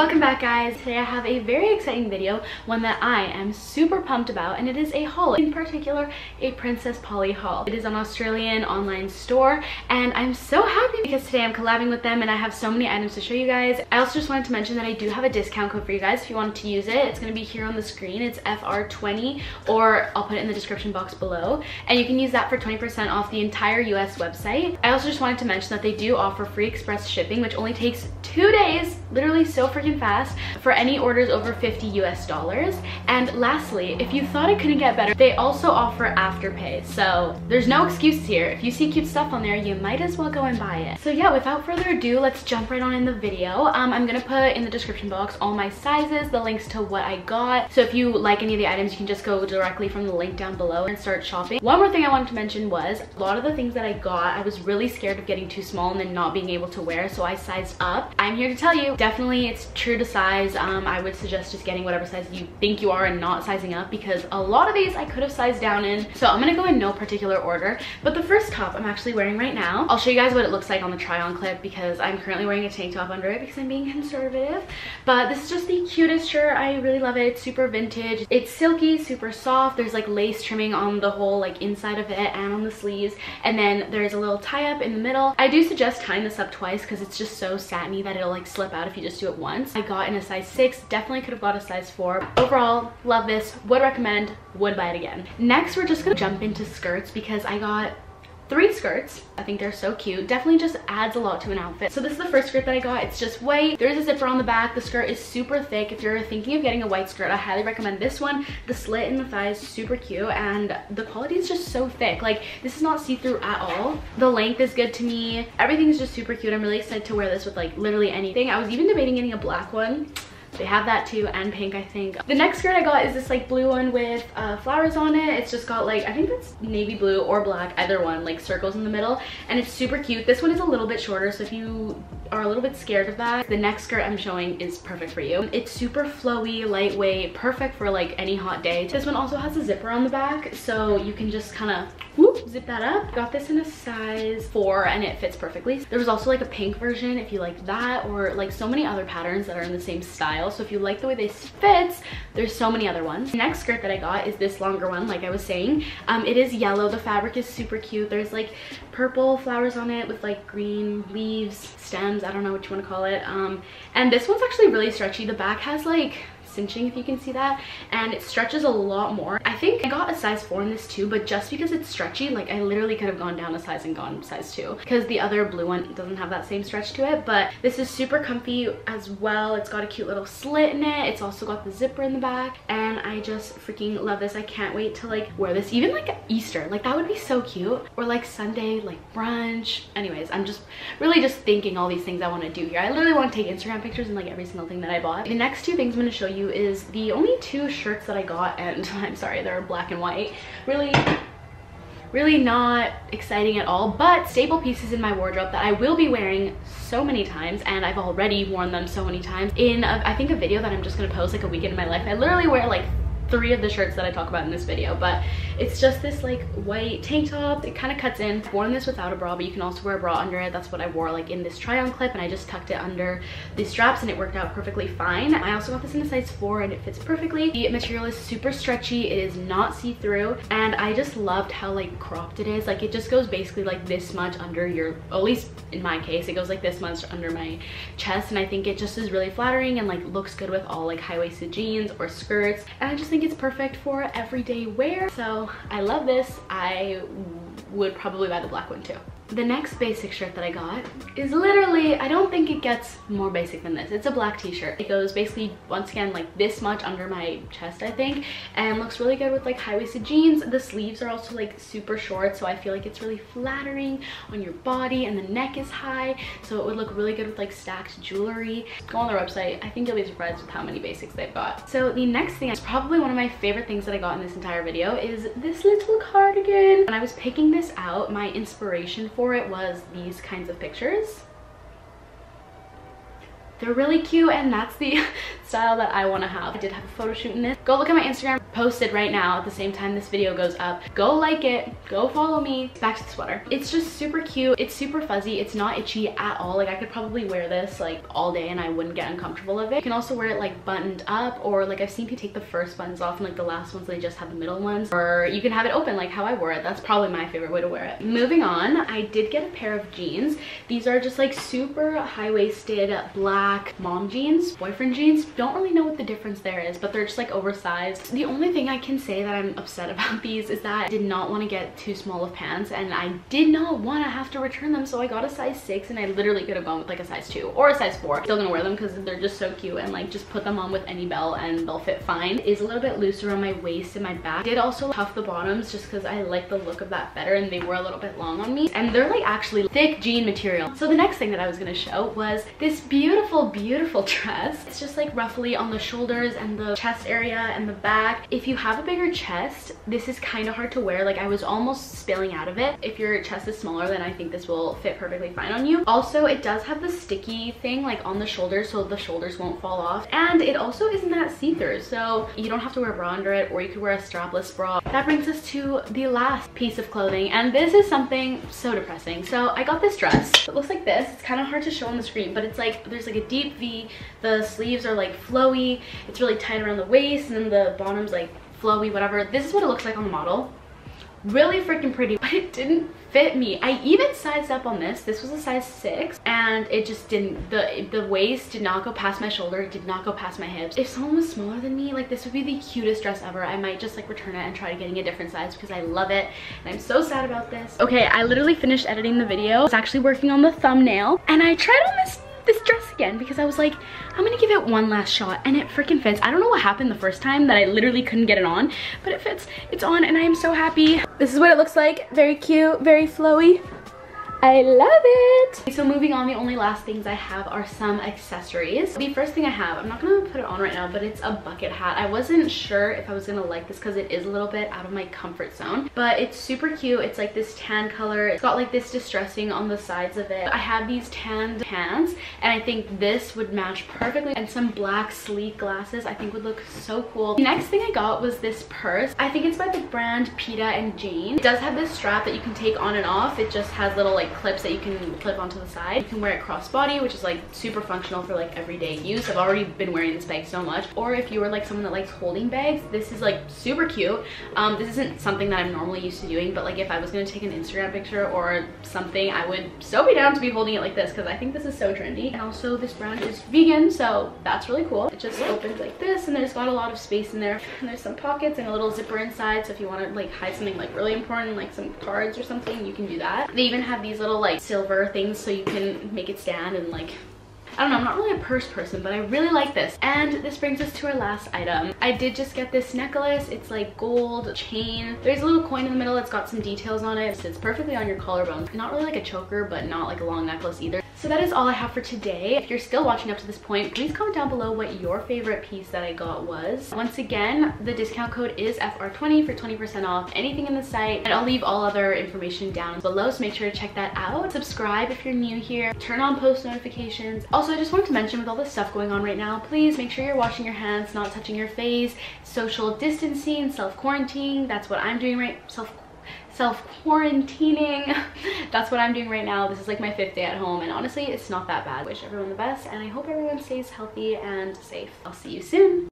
Welcome back guys. Today I have a very exciting video, one that I am super pumped about and it is a haul, in particular a Princess Polly haul. It is an Australian online store and I'm so happy because today I'm collabing with them and I have so many items to show you guys. I also just wanted to mention that I do have a discount code for you guys if you wanted to use it. It's going to be here on the screen. It's FR20 or I'll put it in the description box below and you can use that for 20% off the entire US website. I also just wanted to mention that they do offer free express shipping which only takes two days, literally so freaking fast for any orders over 50 US dollars. And lastly, if you thought it couldn't get better, they also offer afterpay. So there's no excuses here. If you see cute stuff on there, you might as well go and buy it. So yeah, without further ado, let's jump right on in the video. Um, I'm gonna put in the description box all my sizes, the links to what I got. So if you like any of the items, you can just go directly from the link down below and start shopping. One more thing I wanted to mention was a lot of the things that I got, I was really scared of getting too small and then not being able to wear. So I sized up. I'm here to tell you, definitely it's true to size. Um, I would suggest just getting whatever size you think you are and not sizing up because a lot of these I could have sized down in. So I'm gonna go in no particular order. But the first top I'm actually wearing right now, I'll show you guys what it looks like on the try on clip because I'm currently wearing a tank top under it because I'm being conservative. But this is just the cutest shirt. I really love it. It's super vintage. It's silky, super soft. There's like lace trimming on the whole like inside of it and on the sleeves. And then there's a little tie up in the middle. I do suggest tying this up twice because it's just so satiny that it'll like slip out if you just do it once. I got in a size six, definitely could have got a size four. Overall, love this, would recommend, would buy it again. Next, we're just gonna jump into skirts because I got three skirts. I think they're so cute. Definitely just adds a lot to an outfit. So this is the first skirt that I got. It's just white. There's a zipper on the back. The skirt is super thick. If you're thinking of getting a white skirt, I highly recommend this one. The slit in the thigh is super cute and the quality is just so thick. Like this is not see-through at all. The length is good to me. Everything is just super cute. I'm really excited to wear this with like literally anything. I was even debating getting a black one they have that too and pink I think. The next skirt I got is this like blue one with uh, flowers on it. It's just got like, I think that's navy blue or black, either one, like circles in the middle. And it's super cute. This one is a little bit shorter so if you are a little bit scared of that, the next skirt I'm showing is perfect for you. It's super flowy, lightweight, perfect for like any hot day. This one also has a zipper on the back so you can just kind of zip that up. Got this in a size four and it fits perfectly. There was also like a pink version if you like that or like so many other patterns that are in the same style. So if you like the way this fits, there's so many other ones. The next skirt that I got is this longer one, like I was saying. Um, it is yellow. The fabric is super cute. There's like purple flowers on it with like green leaves, stems, I don't know what you want to call it. Um, and this one's actually really stretchy. The back has like cinching if you can see that and it stretches a lot more. I think i got a size four in this too but just because it's stretchy like i literally could have gone down a size and gone size two because the other blue one doesn't have that same stretch to it but this is super comfy as well. It's got a cute little slit in it. It's also got the zipper in the back and i just freaking love this. I can't wait to like wear this even like easter. Like that would be so cute. Or like sunday like brunch. Anyways i'm just really just thinking all these things i want to do here. I literally want to take instagram pictures and like every single thing that i bought. The next two things i'm going to show you you is the only two shirts that I got and I'm sorry they're black and white. Really really not exciting at all but staple pieces in my wardrobe that I will be wearing so many times and I've already worn them so many times. In a, I think a video that I'm just gonna post like a weekend in my life I literally wear like three of the shirts that I talk about in this video, but it's just this like white tank top. It kind of cuts in. I've worn this without a bra, but you can also wear a bra under it. That's what I wore like in this try on clip and I just tucked it under the straps and it worked out perfectly fine. I also got this in a size four and it fits perfectly. The material is super stretchy. It is not see-through and I just loved how like cropped it is. Like it just goes basically like this much under your, at least in my case, it goes like this much under my chest and I think it just is really flattering and like looks good with all like high-waisted jeans or skirts. And I just think think it's perfect for everyday wear. So I love this. I would probably buy the black one too. The next basic shirt that I got is literally, I don't think it gets more basic than this. It's a black t-shirt. It goes basically, once again, like this much under my chest, I think, and looks really good with like high-waisted jeans. The sleeves are also like super short, so I feel like it's really flattering on your body, and the neck is high, so it would look really good with like stacked jewelry. Go on their website. I think you'll be surprised with how many basics they've got. So the next thing is probably one of my favorite things that I got in this entire video is this little cardigan. When I was picking this out, my inspiration for for it was these kinds of pictures. They're really cute and that's the style that I want to have. I did have a photo shoot in this. Go look at my Instagram posted right now at the same time this video goes up. Go like it, go follow me. Back to the sweater. It's just super cute. It's super fuzzy. It's not itchy at all. Like I could probably wear this like all day and I wouldn't get uncomfortable of it. You can also wear it like buttoned up or like I've seen people take the first buttons off and like the last ones they just have the middle ones or you can have it open like how I wore it. That's probably my favorite way to wear it. Moving on, I did get a pair of jeans. These are just like super high-waisted black mom jeans, boyfriend jeans. Don't really know what the difference there is, but they're just like oversized. The only thing I can say that I'm upset about these is that I did not want to get too small of pants and I did not want to have to return them. So I got a size six and I literally could have gone with like a size two or a size four. Still gonna wear them because they're just so cute and like just put them on with any belt and they'll fit fine. It is a little bit looser on my waist and my back. Did also puff the bottoms just because I like the look of that better and they were a little bit long on me. And they're like actually thick jean material. So the next thing that I was gonna show was this beautiful, beautiful dress. It's just like roughly on the shoulders and the chest area and the back. If you have a bigger chest, this is kind of hard to wear. Like I was almost spilling out of it. If your chest is smaller, then I think this will fit perfectly fine on you. Also, it does have the sticky thing like on the shoulders so the shoulders won't fall off. And it also isn't that see-through. So you don't have to wear a bra under it or you could wear a strapless bra. That brings us to the last piece of clothing. And this is something so depressing. So I got this dress. It looks like this. It's kind of hard to show on the screen, but it's like, there's like a deep V. The sleeves are like flowy. It's really tight around the waist and then the bottom's like flowy, whatever. This is what it looks like on the model really freaking pretty but it didn't fit me i even sized up on this this was a size six and it just didn't the the waist did not go past my shoulder it did not go past my hips if someone was smaller than me like this would be the cutest dress ever i might just like return it and try getting a different size because i love it and i'm so sad about this okay i literally finished editing the video i was actually working on the thumbnail and i tried on this this dress again because I was like, I'm gonna give it one last shot and it freaking fits. I don't know what happened the first time that I literally couldn't get it on, but it fits, it's on and I am so happy. This is what it looks like, very cute, very flowy. I love it. So moving on, the only last things I have are some accessories. The first thing I have, I'm not gonna put it on right now, but it's a bucket hat. I wasn't sure if I was gonna like this because it is a little bit out of my comfort zone, but it's super cute. It's like this tan color. It's got like this distressing on the sides of it. I have these tanned pants and I think this would match perfectly and some black sleek glasses I think would look so cool. The next thing I got was this purse. I think it's by the brand Peta and Jain. It does have this strap that you can take on and off. It just has little like clips that you can clip onto the side. You can wear it crossbody, which is like super functional for like everyday use. I've already been wearing this bag so much. Or if you are like someone that likes holding bags, this is like super cute. Um, this isn't something that I'm normally used to doing, but like if I was gonna take an Instagram picture or something, I would so be down to be holding it like this because I think this is so trendy. And also this brand is vegan, so that's really cool. It just opens like this and there's got a lot of space in there. And there's some pockets and a little zipper inside. So if you want to like hide something like really important, like some cards or something, you can do that. They even have these little like silver things so you can make it stand and like I don't know, I'm not really a purse person, but I really like this. And this brings us to our last item. I did just get this necklace. It's like gold chain. There's a little coin in the middle. It's got some details on it. It sits perfectly on your collarbone. Not really like a choker, but not like a long necklace either. So that is all I have for today. If you're still watching up to this point, please comment down below what your favorite piece that I got was. Once again, the discount code is FR20 for 20% off anything in the site. And I'll leave all other information down below, so make sure to check that out. Subscribe if you're new here. Turn on post notifications. Also, I just wanted to mention with all this stuff going on right now, please make sure you're washing your hands, not touching your face, social distancing, self-quarantine. That's what I'm doing right, self self-quarantining. That's what I'm doing right now. This is like my fifth day at home and honestly, it's not that bad. Wish everyone the best and I hope everyone stays healthy and safe. I'll see you soon.